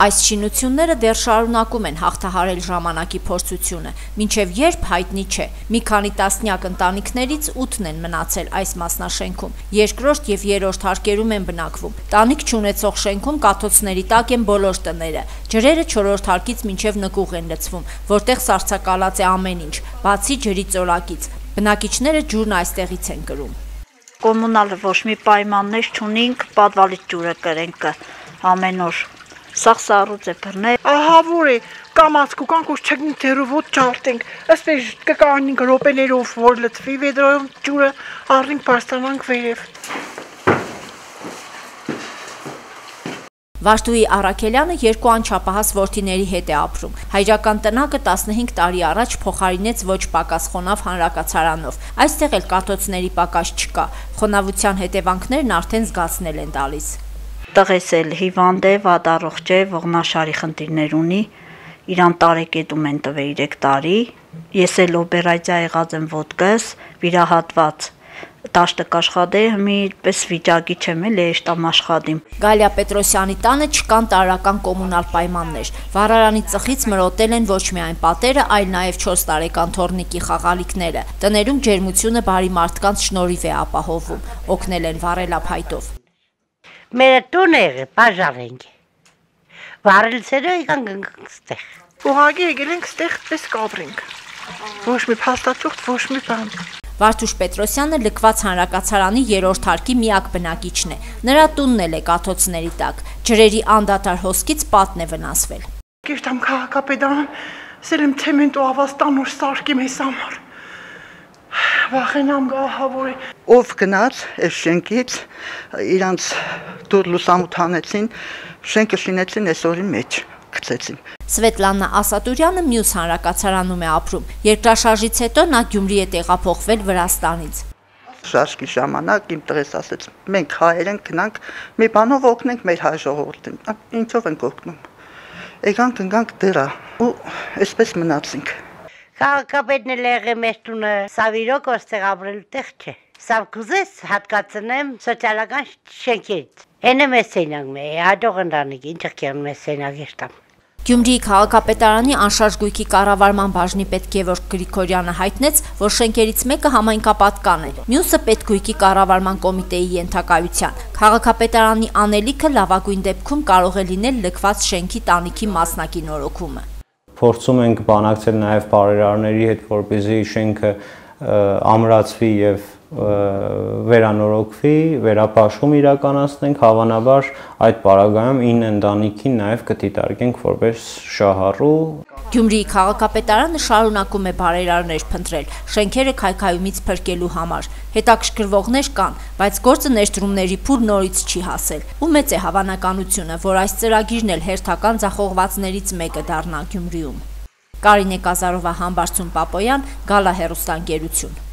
Այս շինությունները դեռ շարունակում են հաղթահարել ժամանակի փորձությունը, մինչև երբ հայտնի չէ։ Մի քանի տասնյակ ընտանիքներից 8-ն են մնացել այս մասնաշենքում։ Երկրորդ եւ երրորդ հարկերում են բնակվում։ Տանիք չունեցող շենքում կաթոցների տակ են բոլոր տները։ Ջրերը 4-րդ հարկից մինչև նկուղ են լցվում, որտեղ սառցակալած է ամեն ինչ, բացի ջրի ծորակից։ Բնակիչները ջուրն այստեղից են կրում։ Կոմունալը ոչ մի պայմաններ չունենք, պատվալից ջուրը կրենք ամեն օր սախսառուց է բռնել։ Ահա որ է, կամացք ու կանկուշ չգնի դերով ոտ ճարտենք, ասպես կկանինք ռոպեներով, որ լծվի վեդրոյում ջուրը, առնենք պարստանանք վերև։ Վարդուի Արաքելյանը երկու անչափահաս ворթիների հետ է ապրում։ Հայրական տնակը 15 տարի առաջ փոխարինեց ոչ պակաս խոնավ հանրակացարանով։ Այստեղ էլ կաթոցների պակաս չկա։ Խոնավության հետևանքներն արդեն զգացնել են տալիս տղես էլ հիվանդ է, վատառողջ է, ողնաշարի խնդիրներ ունի, իրան տարեկետում են տվել 3 տարի, ես էլ օպերացիա եղած եմ ոտքս, վիրահատված տաշտը կաշխատե մի պես վիճակի չեմ էլ էշտամ աշխատիմ։ Գալիա Պետրոսյանի տանը չկան տարական կոմունալ պայմաններ։ Վառարանի ծխից մրոտել են ոչ միայն պատերը, այլ նաև 4 տարեկան թորնիկի խաղալիքները։ Տներում ջերմությունը բարի մարդկանց շնորհիվ է ապահովում։ Օգնել են վառելափայտով։ Մեր տուն է, բաժարենք։ Վարելցերը եկան գնանք ստեղ։ Ուղղակի եկել ենք ստեղ պես կապրենք։ Ոչ մի փաստաթուղթ, ոչ մի բան։ Վարդուշ Պետրոսյանը լքված հանրակացարանի երրորդ հարկի միակ բնակիչն է։ Նրա տունն էլ է կաթոցների տակ։ Ջրերի անդադար հոսքից պատն է վնասվել։ Գերտամ քաղաքապետարան, սերեմ թեմենտո ավաստանոր սարքի մեզ համար վախենամ գահավորի։ Ով գնաց այս շենքից իրանց դուր լուսամուտ հանեցին, շենքը շինեցին այսօրի մեջ գցեցին։ Սվետլանա Ասատուրյանը մյուս հանրակացարանում է ապրում։ Երկրաշարժից հետո նա Գյումրի է տեղափոխվել Վրաստանից։ Շարժքի ժամանակ իմ տղես ասեց. մենք հայեր ենք գնանք մի բանով օգնենք մեր հայ ժողովրդին։ Ինչով ենք օգնում։ Եկանք ընկանք դրա ու այսպես մնացինք։ Քաղաքապետն էլ եղե մեր տունը, սավ իրոք ոստեղ ապրելու տեղ չէ։ Սավ կուզես հատկացնեմ սոցիալական շենքից։ Էնը մեզ սենյակ մե, հաջող ընտանիք, ինչը կան մեզ սենյակ երտամ։ Գյումրիի քաղաքապետարանի անշարժ գույքի կառավարման բաժնի պետ Գևորգ Գրիգորյանը հայտնեց, որ շենքերից մեկը համայնքապատկան է, մյուսը պետգույքի կառավարման կոմիտեի ենթակայության։ Քաղաքապետարանի անելիքը լավագույն դեպքում կարող է լինել լքված շենքի տանիքի մասնակի նորոգումը փորձում ենք բանակցել նաև բարերարների հետ, որպեսզի շենքը ամրացվի եւ վերանորոգվի, վերապաշում իրականացնենք, հավանաբար այդ պարագայում 9 ընտանիքին նաև կդիտարկենք որպես շահառու Գյումրիի քաղաքապետարանը շարունակում է բարերարներ փնտրել շենքերը քայքայումից փրկելու համար։ Հետաքրքրվողներ կան, բայց գործը ներդրումների փուլ նորից չի հասել։ Ու մեծ է հավանականությունը, որ այս ծրագիրն էլ հերթական ցախողվածներից մեկը դառնա Գյումրիում։ Կարինե Կազարովա, Համբարձում Պապոյան, Գալա հերոստանգերություն։